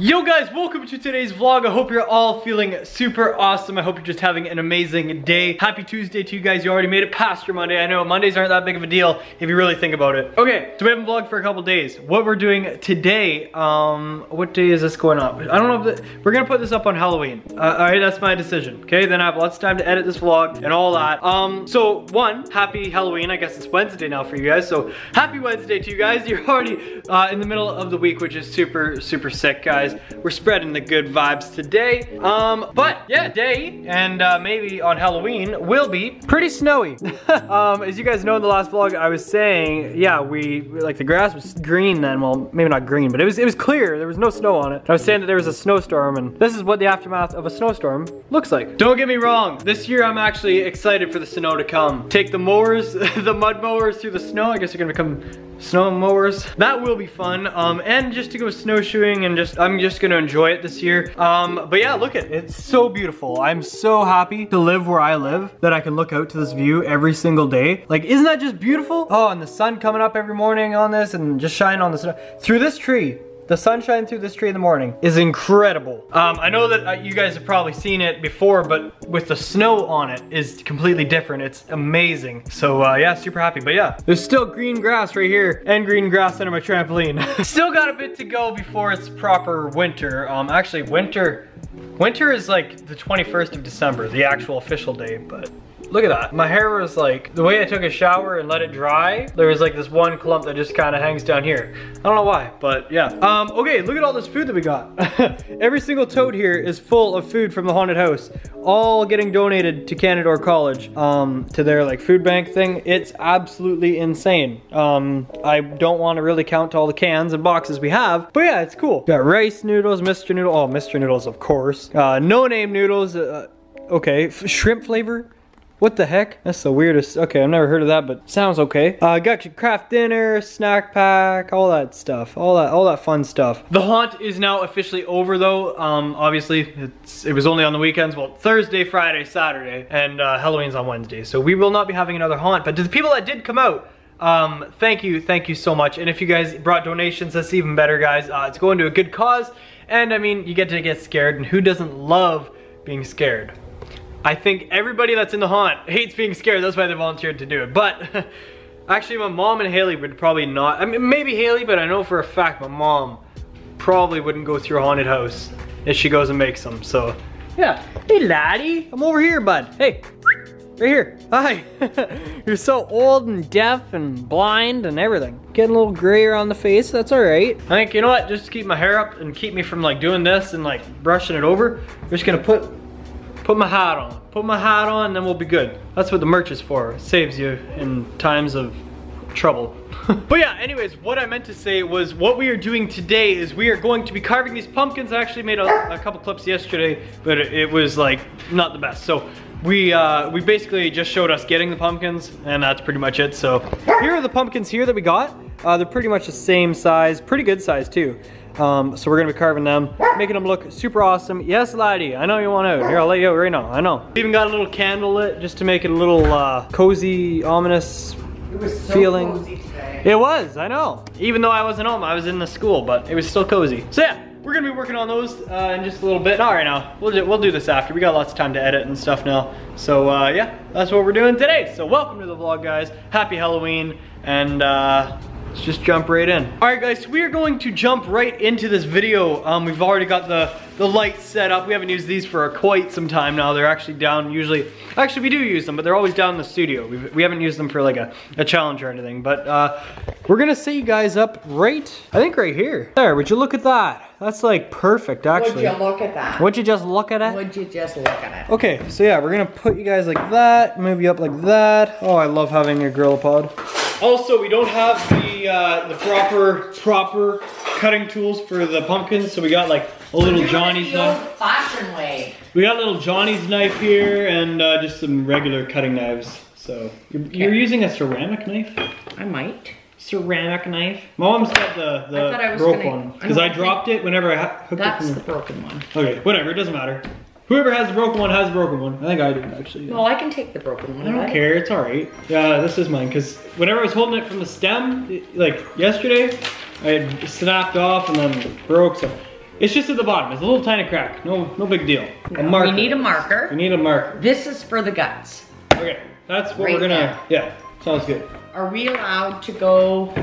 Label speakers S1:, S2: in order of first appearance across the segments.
S1: Yo guys, welcome to today's vlog. I hope you're all feeling super awesome. I hope you're just having an amazing day. Happy Tuesday to you guys. You already made it past your Monday. I know Mondays aren't that big of a deal if you really think about it. Okay, so we haven't vlogged for a couple days. What we're doing today, um, what day is this going up? I don't know if the, we're gonna put this up on Halloween. Uh, all right, that's my decision. Okay, then I have lots of time to edit this vlog and all that. Um, so one, happy Halloween. I guess it's Wednesday now for you guys. So happy Wednesday to you guys. You're already uh, in the middle of the week, which is super, super sick, guys. We're spreading the good vibes today. Um, but yeah, day and uh, maybe on Halloween will be pretty snowy. um, as you guys know in the last vlog, I was saying, yeah, we, like the grass was green then. Well, maybe not green, but it was, it was clear. There was no snow on it. I was saying that there was a snowstorm and this is what the aftermath of a snowstorm looks like. Don't get me wrong. This year I'm actually excited for the snow to come. Take the mowers, the mud mowers through the snow. I guess they're gonna become snow mowers. That will be fun. Um, and just to go snowshoeing and just, I'm just gonna enjoy it this year. Um, but yeah, look at it. It's so beautiful. I'm so happy to live where I live that I can look out to this view every single day. Like, isn't that just beautiful? Oh, and the sun coming up every morning on this and just shining on snow. Through this tree, the sunshine through this tree in the morning is incredible. Um, I know that uh, you guys have probably seen it before, but with the snow on it is completely different. It's amazing. So uh, yeah, super happy. But yeah, there's still green grass right here and green grass under my trampoline. still got a bit to go before it's proper winter. Um, actually winter, winter is like the 21st of December, the actual official day, but Look at that. My hair was like, the way I took a shower and let it dry, there was like this one clump that just kind of hangs down here. I don't know why, but yeah. Um, okay, look at all this food that we got. Every single tote here is full of food from the haunted house, all getting donated to Canadore College, um, to their like food bank thing. It's absolutely insane. Um, I don't want to really count all the cans and boxes we have, but yeah, it's cool. Got rice noodles, Mr. Noodle, oh, Mr. Noodles, of course. Uh, no name noodles, uh, okay, F shrimp flavor. What the heck? That's the weirdest. Okay, I've never heard of that, but sounds okay. Uh, got your Kraft dinner, snack pack, all that stuff. All that all that fun stuff. The haunt is now officially over though. Um, obviously, it was only on the weekends. Well, Thursday, Friday, Saturday, and uh, Halloween's on Wednesday. So we will not be having another haunt. But to the people that did come out, um, thank you, thank you so much. And if you guys brought donations, that's even better, guys. Uh, it's going to a good cause. And I mean, you get to get scared, and who doesn't love being scared? I think everybody that's in the haunt hates being scared. That's why they volunteered to do it. But actually my mom and Haley would probably not. I mean, maybe Haley, but I know for a fact my mom probably wouldn't go through a haunted house if she goes and makes them. So yeah. Hey laddie, I'm over here, bud. Hey, right here. Hi. You're so old and deaf and blind and everything. Getting a little gray around the face, that's all right. I think, you know what, just keep my hair up and keep me from like doing this and like brushing it over, I'm just gonna put put my hat on. Put my hat on, then we'll be good. That's what the merch is for. It saves you in times of trouble. but yeah, anyways, what I meant to say was what we are doing today is we are going to be carving these pumpkins. I actually made a, a couple clips yesterday, but it, it, was like not the best. So we uh, we basically just showed us getting the pumpkins and that's pretty much it. So here are the pumpkins here that we got. Uh, they're pretty much the same size, pretty good size too. Um, so we're gonna be carving them, making them look super awesome. Yes, laddie, I know you want out. Here, I'll let you out right now, I know. We even got a little candle lit just to make it a little uh, cozy, ominous
S2: it was so
S1: feeling.
S2: Cozy today.
S1: It was, I know. Even though I wasn't home, I was in the school, but it was still cozy. So yeah, we're gonna be working on those uh, in just a little bit. Not right now, we'll do, we'll do this after. We got lots of time to edit and stuff now. So uh, yeah, that's what we're doing today. So welcome to the vlog, guys. Happy Halloween, and uh, let's just jump right in. All right, guys, so we are going to jump right into this video. Um, we've already got the, the lights set up. We haven't used these for quite some time now. They're actually down usually, actually we do use them, but they're always down in the studio. We've, we haven't used them for like a, a challenge or anything, but uh, we're gonna set you guys up right, I think right here. There, would you look at that? That's like perfect, actually.
S2: Would you look at that?
S1: Would you just look at it?
S2: Would you just look at it?
S1: Okay, so yeah, we're gonna put you guys like that, move you up like that. Oh, I love having a GorillaPod. Also, we don't have the uh, the proper proper cutting tools for the pumpkins, so we got like a little
S2: You're
S1: Johnny's
S2: the
S1: knife.
S2: old-fashioned way.
S1: We got a little Johnny's knife here and uh, just some regular cutting knives. So you're, you're using a ceramic knife?
S2: I might.
S1: Ceramic knife. Mom's got the the
S2: I I
S1: broke
S2: gonna-
S1: one because I,
S2: I
S1: dropped it whenever I ha- hooked it
S2: That's the broken one.
S1: Okay, whatever. It doesn't matter. Whoever has the broken one has the broken one. I think I do actually. yeah.
S2: Well, I can take the broken one.
S1: I don't
S2: right?
S1: care, it's alright. Yeah, this is mine, because whenever I was holding it from the stem, like yesterday, I had snapped off and then broke, so It's just at the bottom. It's a little tiny crack. No, no big deal. A marker.
S2: We need a marker.
S1: We need a marker.
S2: This is for the guts.
S1: Okay, that's what
S2: Right
S1: we're gonna.
S2: there.
S1: Yeah, sounds good.
S2: Are we allowed to go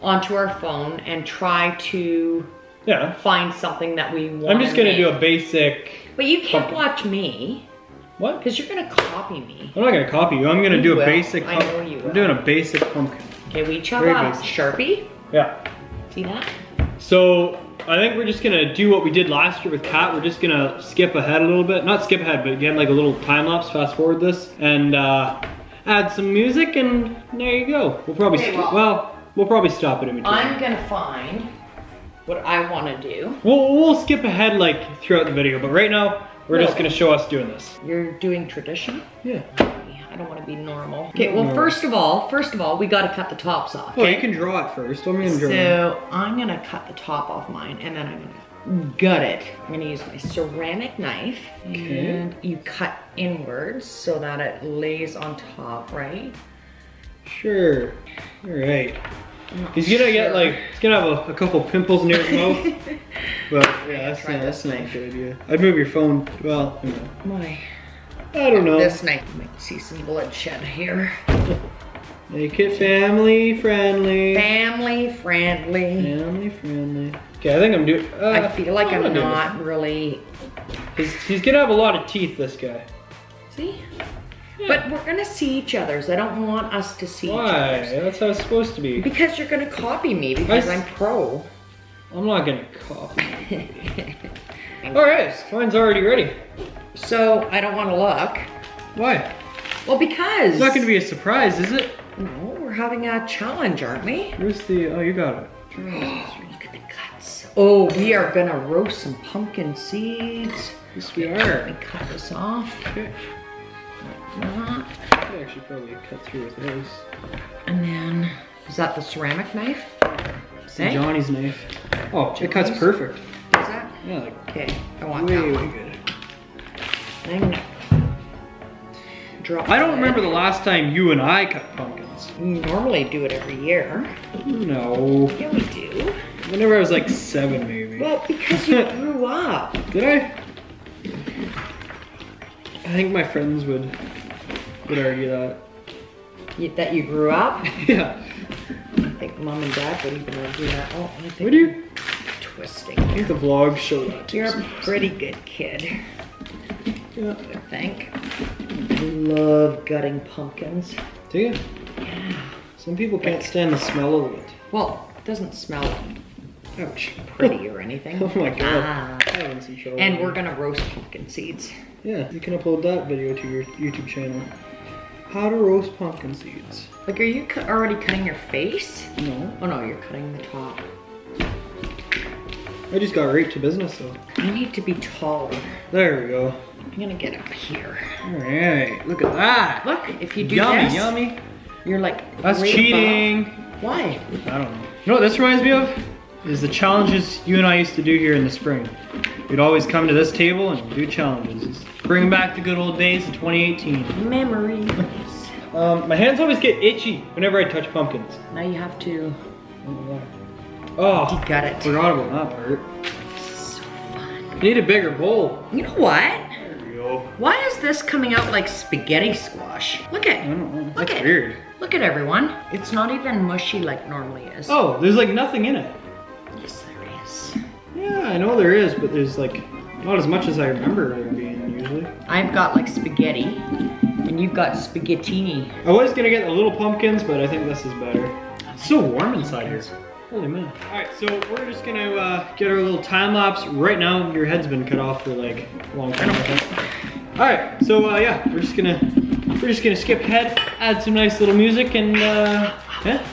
S2: onto our phone and try to
S1: Yeah.
S2: find something that we want?
S1: I'm just gonna do a basic.
S2: But you can't
S1: pumpkin.
S2: watch me
S1: What?
S2: because you're gonna copy me.
S1: I'm not gonna copy you. I'm gonna
S2: You
S1: do a
S2: will.
S1: basic.
S2: I know you
S1: I'm
S2: will.
S1: doing a basic pumpkin.
S2: Okay, we chop
S1: Very
S2: up
S1: basic.
S2: Sharpie.
S1: Yeah.
S2: See that?
S1: So I think we're just gonna do what we did last year with Kat. We're just gonna skip ahead a little bit. Not skip ahead, but get like a little time lapse, fast forward this, and uh, add some music, and there you go. We'll probably
S2: Okay, well-
S1: well, we'll probably stop it in between.
S2: I'm gonna find what I want to do.
S1: We'll we'll skip ahead like throughout the video, but right now we're just gonna show us doing this.
S2: You're doing tradition.
S1: Yeah.
S2: I don't want to be normal. Okay, well,
S1: No.
S2: first of all, first of all, we got to cut the tops off.
S1: Oh, you can draw it first. I'm gonna draw. it.
S2: So I'm gonna cut the top off mine and then I'm gonna gut it. I'm gonna use my ceramic knife
S1: Okay.
S2: and you cut inwards so that it lays on top, right?
S1: Sure. All right.
S2: I'm
S1: He's gonna get like he's gonna have a, a couple pimples near his mouth. But yeah, that's not, that's not a good idea. I'd move your phone. Well, you know,
S2: My,
S1: I don't know.
S2: this knife might see some bloodshed here.
S1: Make it family friendly.
S2: Family friendly.
S1: Family friendly. Okay, I think I'm doing. Uh,
S2: I feel like I'm
S1: this.
S2: not really.
S1: He's, he's gonna have a lot of teeth. This guy.
S2: See? But we're gonna see each other's. I don't want us to see each
S1: Why?
S2: other's.
S1: That's how it's supposed to be.
S2: Because you're gonna copy me because
S1: I s-
S2: I'm pro.
S1: I'm not gonna copy. All right, mine's already ready.
S2: So I don't want to look.
S1: Why?
S2: Well, because
S1: It's not gonna be a surprise, is it?
S2: No, we're having a challenge, aren't we?
S1: Where's the? Oh, you got it.
S2: Look at the guts. Oh, we are gonna roast some pumpkin seeds.
S1: Yes, we are.
S2: Let me cut this off.
S1: Okay.
S2: That.
S1: I could actually probably cut through with this.
S2: And then, is that the ceramic knife? Hey?
S1: Johnny's knife. Oh, it cuts perfect.
S2: Is that?
S1: Yeah, like
S2: Okay, I want
S1: way,
S2: that
S1: way good.
S2: Drop
S1: I don't remember the last time you and I cut pumpkins.
S2: We normally do it every year.
S1: No.
S2: Yeah, we do.
S1: Whenever I was like seven, maybe.
S2: Well, because you grew up.
S1: Did I? I think my friends would would argue that.
S2: You, that you grew up.
S1: Yeah.
S2: I think mom and dad would even argue that. Oh, I think
S1: Would you?
S2: twisting.
S1: I think the vlog showed that.
S2: You're a pretty good kid,
S1: Yeah.
S2: I think. I love gutting pumpkins.
S1: Do you?
S2: Yeah.
S1: Some people can't stand the smell of it.
S2: Well, it doesn't smell
S1: Ouch.
S2: pretty or anything.
S1: Oh my god.
S2: Ah.
S1: I have some trouble.
S2: And we're gonna roast pumpkin seeds.
S1: Yeah, you can upload that video to your YouTube channel. How to roast pumpkin seeds.
S2: Like, are you already cutting your face?
S1: No.
S2: Oh no, you're cutting the top.
S1: I just got right to business though.
S2: I need to be taller.
S1: There we go.
S2: I'm gonna get up here.
S1: Alright, look at that.
S2: Look, if you do
S1: yummy,
S2: this,
S1: yummy.
S2: you're like
S1: That's
S2: right
S1: cheating.
S2: above. Why?
S1: I don't know. You know what this reminds me of? Is the challenges you and I used to do here in the spring. We'd always come to this table and do challenges. Bring back the good old days of 2018.
S2: Memories.
S1: Um, my hands always get itchy whenever I touch pumpkins.
S2: now you have to
S1: Oh,
S2: gut it.
S1: forgot about that part.
S2: So fun.
S1: Need a bigger bowl.
S2: You know what?
S1: There we go.
S2: Why is this coming out like spaghetti squash? Look at. Look
S1: That's
S2: at-
S1: weird.
S2: look at everyone. It's not even mushy like normally is.
S1: Oh, there's like nothing in it.
S2: Yes, there is.
S1: Yeah, I know there is, but there's like not as much as I remember there being usually.
S2: I've got like spaghetti, and you've got spaghettini.
S1: I was gonna get the little pumpkins, but I think this is better. It's so warm inside here. Holy man. Alright, so we're just gonna uh, get our little time lapse right now. Your head's been cut off for like a long time. I think. Alright, so uh, yeah, we're just gonna we're just gonna skip ahead, add some nice little music and uh yeah.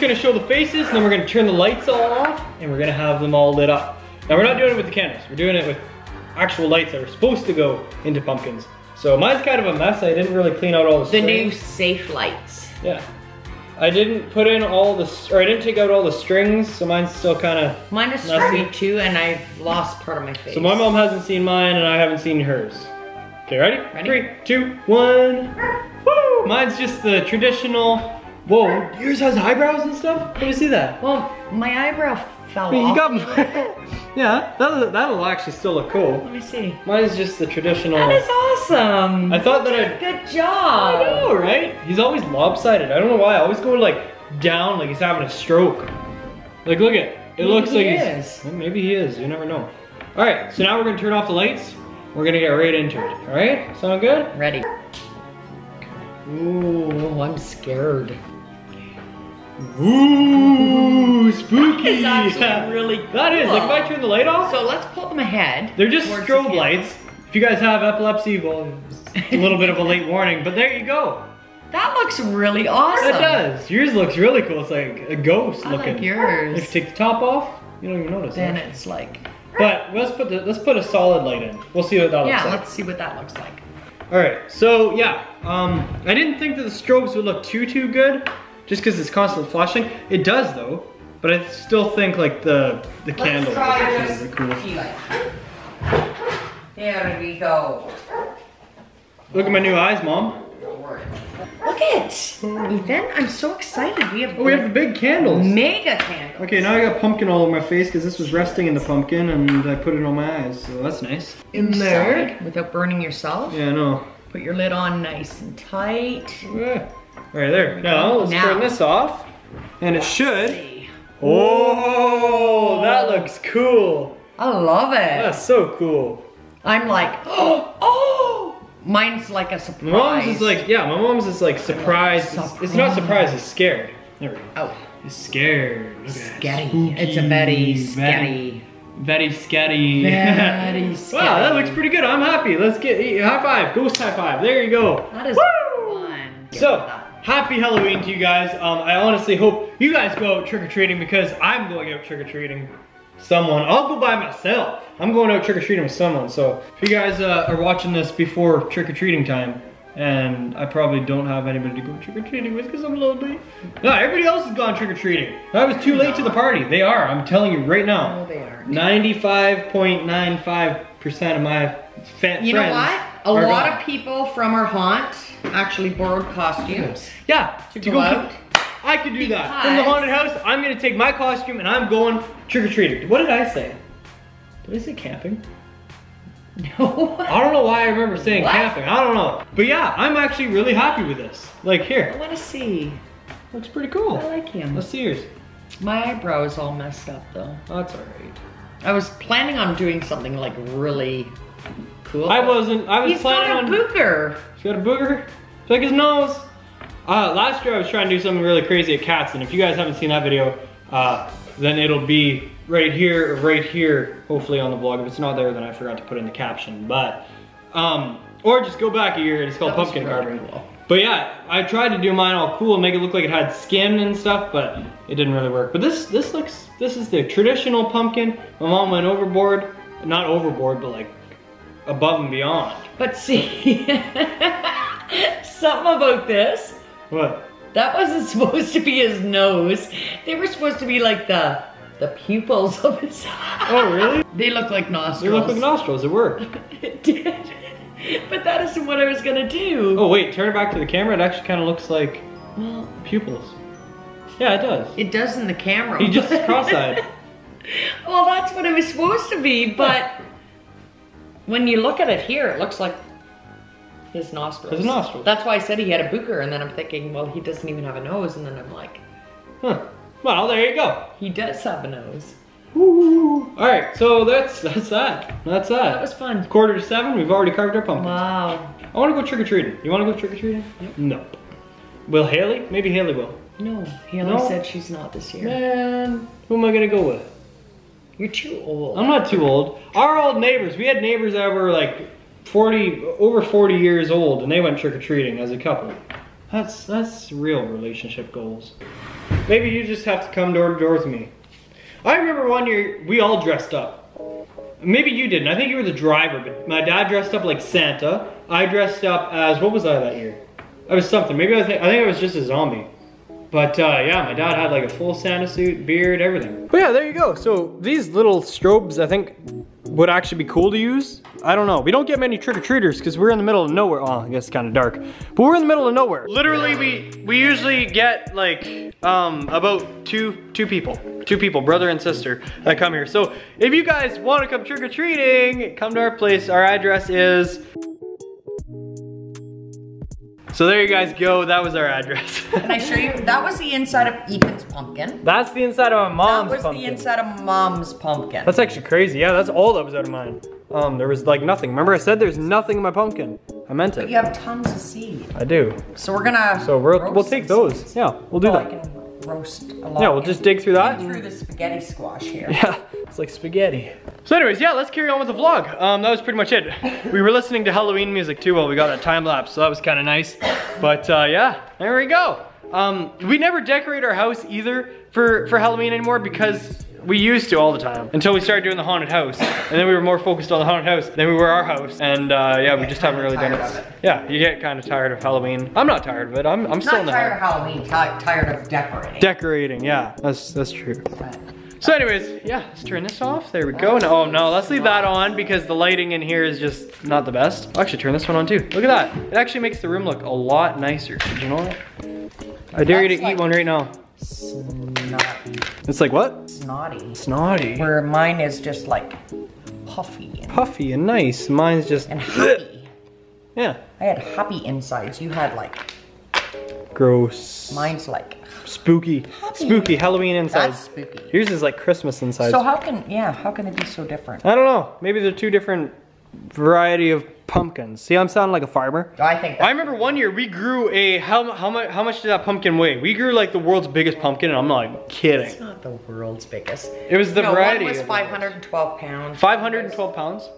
S1: Just gonna show the faces, and then we're gonna turn the lights all off, and we're gonna have them all lit up. Now we're not doing it with the candles, we're doing it with actual lights that are supposed to go into pumpkins. So mine's kind of a mess, I didn't really clean out all the
S2: The new safe lights.
S1: Yeah. I didn't put in all the, or I didn't take out all the strings, so mine's still kind of,
S2: Mine is stringy too, and I've lost part of my face.
S1: so my mom hasn't seen mine and I haven't seen hers. Okay, ready?
S2: Ready?
S1: Three, two, one. Woo! Mine's just the traditional. Whoa, yours has eyebrows and stuff? Let me see that.
S2: Well, my eyebrow fell
S1: Wait, you
S2: off.
S1: got Yeah, that'll, that'll actually still look cool.
S2: Let me see.
S1: Mine is just the traditional.
S2: That is awesome.
S1: I thought that I'd.
S2: Good job.
S1: I know, right? He's always lopsided. I don't know why. I always go like down, like he's having a stroke. Like, look at it. It
S2: Maybe
S1: looks like
S2: he
S1: he's.
S2: is.
S1: Well, maybe he is. You never know. All right, so now we're gonna turn off the lights. We're gonna get right into it. All right? Sound good?
S2: Ready. Ooh, I'm scared.
S1: Ooh, spooky.
S2: It's actually really cool.
S1: That is. Like, if I turn the light off,
S2: So let's pull them ahead.
S1: they're just strobe lights. If you guys have epilepsy, well, it's a little bit of a late warning, but there you go.
S2: That looks really awesome.
S1: It does. Yours looks really cool. It's like a ghost
S2: I
S1: looking.
S2: like yours.
S1: If you take the top off, you don't even notice
S2: Then
S1: it.
S2: it's like,
S1: But let's put the, let's put a solid light in. We'll see what that
S2: yeah,
S1: looks like.
S2: Yeah, let's see what that looks like.
S1: All right. So yeah, um, I didn't think that the strobes would look too too good, just because it's constantly flashing. It does though, but I still think like the the candle.
S2: Let's try
S1: is
S2: this.
S1: really cool.
S2: There we go.
S1: Look at my new eyes, mom.
S2: Look at Ethan. I'm so excited. We have,
S1: Oh, we have the big candles.
S2: mega candles.
S1: Okay, now I got pumpkin all over my face because this was resting in the pumpkin and I put it on my eyes, so that's nice. In there.
S2: Without burning yourself.
S1: Yeah, no.
S2: Put your lid on nice and tight.
S1: Yeah. Right there. Now let's
S2: Now.
S1: turn this off, and it should. Oh, that looks cool.
S2: I love it.
S1: That's so cool.
S2: I'm like, oh, oh. Mine's like a surprise.
S1: My mom's is like, yeah, my mom's is like surprised. It's, it's not surprised, it's scared. There we go.
S2: oh,
S1: It's scared. Look at that.
S2: scary. It's a very
S1: Spooky,
S2: scary.
S1: Very scary.
S2: Very
S1: wow, that looks pretty good. I'm happy. Let's get high five. Ghost high five. There you go.
S2: That is
S1: Woo!
S2: fun.
S1: So, happy Halloween to you guys. Um, I honestly hope you guys go out trick-or-treating because I'm going out trick-or-treating someone. I'll go by myself. I'm going out trick-or-treating with someone. So, if you guys uh, are watching this before trick-or-treating time, and I probably don't have anybody to go trick-or-treating with because I'm lonely. No, everybody else has gone trick-or-treating. I was too late to the party. They are, I'm telling you right now.
S2: No, they aren't.
S1: 95.95% of my fa-
S2: You know what? A lot
S1: gone.
S2: of people from our haunt actually borrowed costumes.
S1: Yeah,
S2: To go out?
S1: I could do that. From the haunted house, I'm gonna take my costume and I'm going trick or treating. What did I say? Did I say camping?
S2: No.
S1: I don't know why I remember saying
S2: What?
S1: camping. I don't know. But yeah, I'm actually really happy with this. Like here.
S2: I want to see.
S1: looks pretty cool.
S2: I like him.
S1: Let's see yours.
S2: My eyebrow is all messed up though.
S1: That's alright.
S2: I was planning on doing something like really cool.
S1: I wasn't. I was
S2: He's
S1: planning
S2: got a
S1: on.
S2: booger.
S1: He's got a booger. It's like his nose. Uh, last year I was trying to do something really crazy at Cats, and if you guys haven't seen that video, uh, then it'll be right here, right here, hopefully on the vlog. If it's not there, then I forgot to put in the caption. But, um, or just go back a year. It's called
S2: That
S1: pumpkin
S2: really
S1: carving.
S2: cool.
S1: But yeah, I tried to do mine all cool and make it look like it had skin and stuff, but it didn't really work. But this, this looks, this is the traditional pumpkin. My mom went overboard, not overboard, but like above and beyond.
S2: But see, something about this.
S1: What?
S2: That wasn't supposed to be his nose. They were supposed to be like the the pupils of his
S1: Oh, really?
S2: They look like nostrils.
S1: They look like nostrils. It worked.
S2: It did. But that isn't what I was gonna do.
S1: Oh wait, turn it back to the camera. It actually kind of looks like
S2: Well,
S1: pupils. Yeah, it does.
S2: it does in the camera.
S1: He just cross-eyed.
S2: well, that's what it was supposed to be, but when you look at it here, it looks like his nostrils.
S1: His nostrils.
S2: That's why I said he had a booker, and then I'm thinking, well, he doesn't even have a nose, and then I'm like,
S1: Huh. Well, there you go.
S2: he does have a nose.
S1: Woo. All right, so that's that's that. That's that.
S2: That was fun.
S1: Quarter to seven. We've already carved our pumpkins.
S2: Wow.
S1: I want to go trick or treating. You want to go trick or treating? Nope. Will Haley? Maybe Haley will.
S2: No, Haley
S1: No?
S2: said she's not this year.
S1: Man, who am I gonna go with?
S2: You're too old.
S1: I'm not too old. Our old neighbors. We had neighbors that were like 40, over 40 years old, and they went trick or treating as a couple. That's that's real relationship goals. Maybe you just have to come door to door with me. I remember one year we all dressed up. Maybe you didn't. I think you were the driver, but my dad dressed up like Santa. I dressed up as what was I that year? I was something. Maybe I think I think I was just a zombie. But uh, yeah, my dad had like a full Santa suit, beard, everything. But yeah, there you go. So these little strobes, I think would actually be cool to use. I don't know. We don't get many trick-or-treaters because we're in the middle of nowhere. Oh, I guess it's kind of dark. But we're in the middle of nowhere. Literally, we we usually get like um, about two two people. Two people, brother and sister, that come here. So if you guys want to come trick-or-treating, come to our place. Our address is so there you guys go. That was our address.
S2: Can I show you? That was the inside of Ethan's pumpkin.
S1: That's the inside of my mom's pumpkin.
S2: that was
S1: pumpkin.
S2: the inside of mom's pumpkin.
S1: That's actually crazy. Yeah, that's all that was out of mine. Um, there was like nothing. Remember I said there's nothing in my pumpkin. I meant it.
S2: But you have tons of seed.
S1: I do.
S2: So we're gonna.
S1: So we're, we'll take those.
S2: seeds.
S1: Yeah, we'll do
S2: I
S1: that.
S2: can roast a lot.
S1: Yeah, we'll just dig through that.
S2: through the spaghetti squash here.
S1: Yeah, it's like spaghetti. So anyways, yeah, let's carry on with the vlog. Um, that was pretty much it. We were listening to Halloween music too while we got that time lapse, so that was kind of nice. But uh, yeah, there we go. Um, we never decorate our house either for, for Halloween anymore because we used to all the time until we started doing the haunted house. And then we were more focused on the haunted house than we were our house. And uh, yeah, we just haven't really done it.
S2: it.
S1: Yeah, you get kind of tired of Halloween. I'm not tired of it. I'm, I'm still in
S2: Not
S1: the
S2: tired of. Halloween, ti- tired of decorating.
S1: Decorating, yeah, that's, that's true.
S2: But-
S1: So anyways, yeah, let's turn this off. There we go. No, oh no, let's leave that on because the lighting in here is just not the best. I'll actually turn this one on too. Look at that. It actually makes the room look a lot nicer. You know that? I dare you to
S2: That's
S1: eat one right now.
S2: Snotty.
S1: It's like what?
S2: Snotty.
S1: Snotty.
S2: Where mine is just like puffy and,
S1: Puffy and nice. Mine's just,
S2: and happy.
S1: yeah,
S2: I had happy insides. You had like,
S1: gross.
S2: mine's like,
S1: Spooky. Spooky Halloween inside.
S2: that's spooky.
S1: Yours is like Christmas inside.
S2: So how can, yeah, how can it be so different?
S1: I don't know. Maybe they're two different variety of pumpkins. See, I'm sounding like a farmer.
S2: Oh, I think
S1: I remember one year we grew a how how much how much did that pumpkin weigh? We grew like the world's biggest pumpkin, and I'm not kidding.
S2: it's not the world's biggest.
S1: It was the
S2: no,
S1: variety.
S2: one was 512 pounds.
S1: 512 pounds.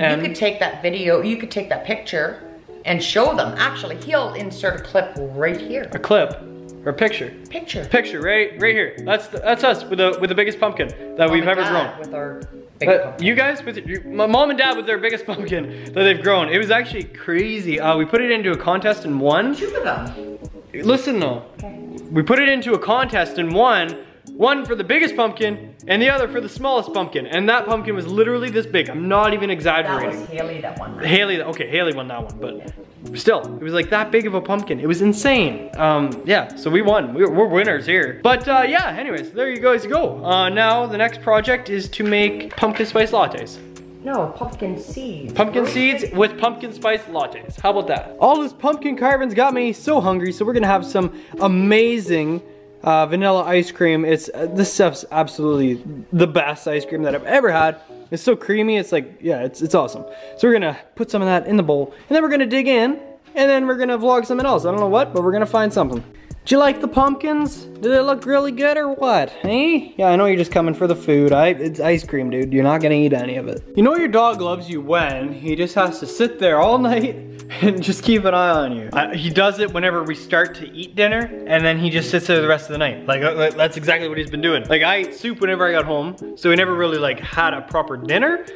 S2: You could take that video, you could take that picture and show them. Actually, he'll insert a clip right here.
S1: a clip or picture.
S2: Picture.
S1: Picture right right here. That's the, that's us with the with the biggest pumpkin that we've
S2: Mom
S1: ever
S2: Dad
S1: grown.
S2: With our big
S1: But you guys, with your, my mom and dad with their biggest pumpkin that they've grown, it was actually crazy. Uh, we put it into a contest and won.
S2: Two of them.
S1: Listen though,
S2: Okay.
S1: we put it into a contest and won. One for the biggest pumpkin and the other for the smallest pumpkin. And that pumpkin was literally this big. I'm not even exaggerating.
S2: That
S1: exaggerating.
S2: was Haley that one. Right?
S1: Haley, okay, Haley won that one, but still, it was like that big of a pumpkin. It was insane. Um, yeah, so we won. We're, we're winners here. But uh, yeah, anyways, there you guys go. Uh, now the next project is to make pumpkin spice lattes.
S2: No, pumpkin seeds.
S1: Pumpkin
S2: Roast
S1: seeds with pumpkin spice lattes. How about that? All this pumpkin carving's got me so hungry, so we're gonna have some amazing uh, vanilla ice cream. It's uh, this stuff's absolutely the best ice cream that I've ever had. It's so creamy. It's like yeah, it's it's awesome. So we're gonna put some of that in the bowl, and then we're gonna dig in, and then we're gonna vlog something else. I don't know what, but we're gonna find something. Do you like the pumpkins? Do they look really good or what? Eh? Yeah, I know you're just coming for the food. I, it's ice cream, dude. You're not gonna eat any of it. You know your dog loves you when he just has to sit there all night and just keep an eye on you. Uh, he does it whenever we start to eat dinner, and then he just sits there the rest of the night. Like uh, that's exactly what he's been doing. Like I ate soup whenever I got home, so we never really like had a proper dinner.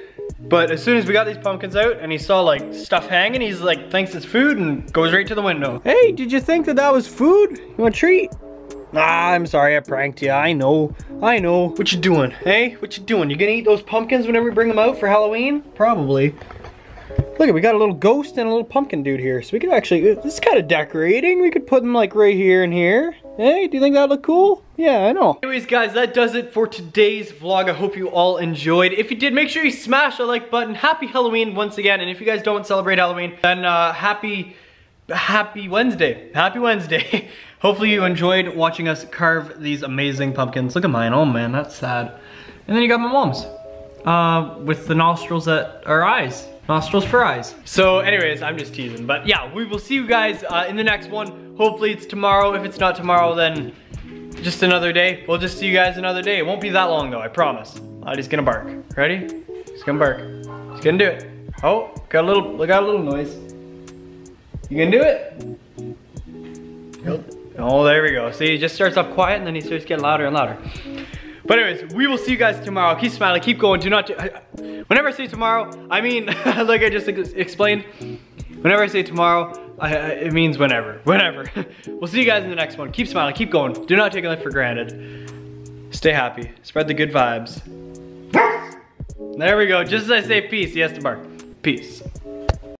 S1: But as soon as we got these pumpkins out and he saw like stuff hanging, he's like, thinks it's food and goes right to the window. Hey, did you think that that was food? You want a treat? Ah, I'm sorry I pranked you. I know. I know. What you doing? Hey, what you doing? You gonna eat those pumpkins whenever we bring them out for Halloween? Probably. Look, we got a little ghost and a little pumpkin dude here. So we could actually, this is kind of decorating. We could put them like right here and here. Hey, do you think that'd look cool? Yeah, I know. Anyways, guys, that does it for today's vlog. I hope you all enjoyed. If you did, make sure you smash the like button. Happy Halloween once again. And if you guys don't celebrate Halloween, then uh, happy, happy Wednesday. Happy Wednesday. Hopefully you enjoyed watching us carve these amazing pumpkins. Look at mine. Oh man, that's sad. And then you got my mom's uh, with the nostrils that are eyes. Nostrils for eyes. So anyways, I'm just teasing. But yeah, we will see you guys uh, in the next one. Hopefully it's tomorrow. If it's not tomorrow, then just another day. We'll just see you guys another day. It won't be that long though, I promise. Lottie's gonna bark. Ready? He's gonna bark. He's gonna do it. Oh, got a little, got a little noise. You gonna do it? Oh, there we go. See, he just starts off quiet and then he starts getting louder and louder. But anyways, we will see you guys tomorrow. Keep smiling, keep going. Do not, whenever I say tomorrow, I mean, like I just ex explained, whenever I say tomorrow, I, I, it means whenever, whenever. we'll see you guys in the next one. Keep smiling, keep going. Do not take life for granted. Stay happy, spread the good vibes. There we go. Just as I say peace, he has to bark. Peace.